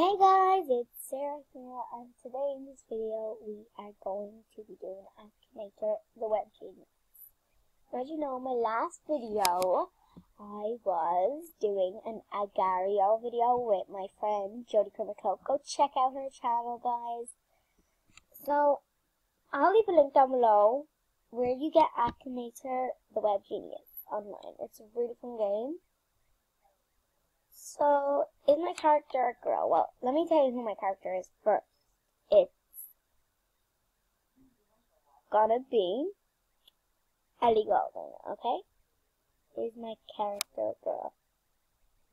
Hey guys, it's Sarah here, and today in this video we are going to be doing Akinator the Web Genie. As you know, my last video I was doing an Agar.io video with my friend Jodie Kermicko. Go check out her channel, guys. So, I'll leave a link down below where you get Akinator the Web Genie online. It's a really fun game. So, is my character a girl? Well, let me tell you who my character is first. It's gonna be Ellie Goulding, okay? Is my character a girl?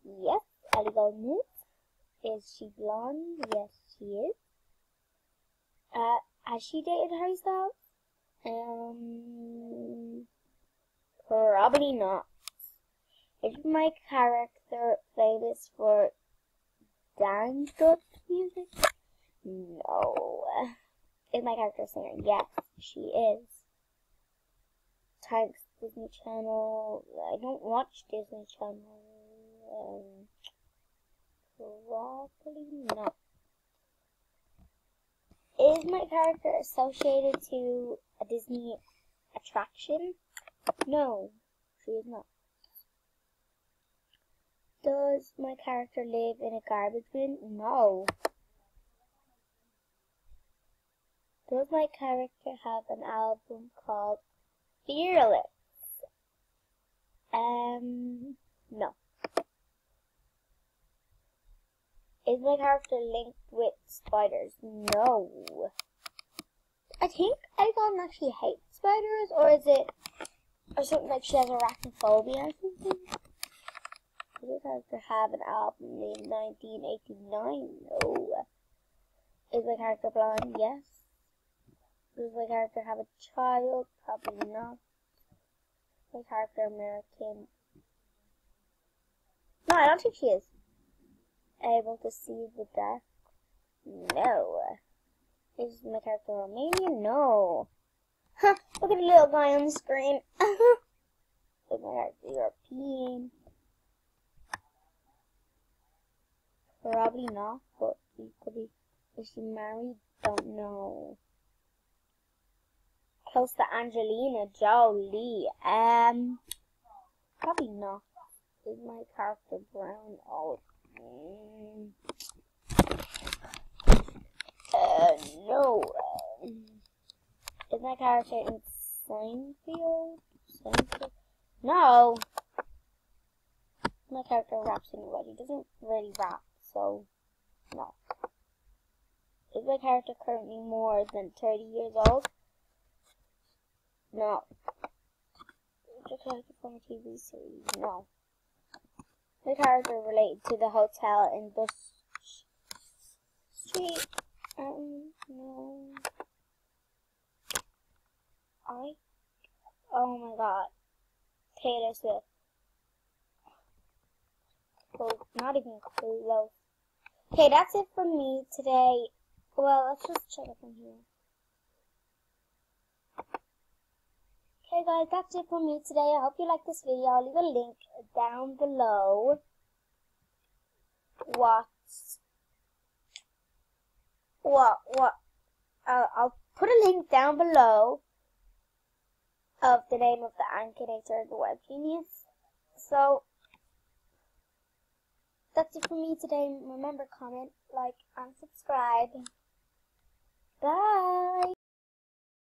Yes, Ellie Goulding is. Is she blonde? Yes, she is. Uh, has she dated Styles? Um, probably not. Is my character famous for dance music? No. Is my character a singer? Yes, she is. Thanks Disney Channel. I don't watch Disney Channel. Um, probably not. Is my character associated to a Disney attraction? No, she is not. Does my character live in a garbage bin? No. Does my character have an album called Fearless? Um, no. Is my character linked with spiders? No. I think Egon actually hates spiders, or is it, or something like she has arachnophobia or something? My character have an album named 1989? No. Is the character blonde? Yes. Does the character have a child? Probably not. My character American? No, I don't think she is. Able to see the dark? No. Is my character Romanian? No. Huh, look at the little guy on the screen. Is my character European? Probably not, but be. Is she married? Don't know. Close to Angelina Jolie. Um, probably not. Is my character brown? Oh, mm. uh, no. Um, is my character in Seinfeld? Seinfeld? No. My character raps in what? He doesn't really rap so no. Is the character currently more than 30 years old? No. Is the character from a TV series? No. The character related to the hotel in Bush Street? Um, no. I? Oh my god. Taylor Swift. Well, not even close. Okay, that's it from me today. Well, let's just check it from here. Okay guys, that's it from me today. I hope you like this video. I'll leave a link down below. What? What? What? Uh, I'll put a link down below of the name of the Akinator, the Web Genie. So, that's it for me today. Remember, comment, like, and subscribe. Bye!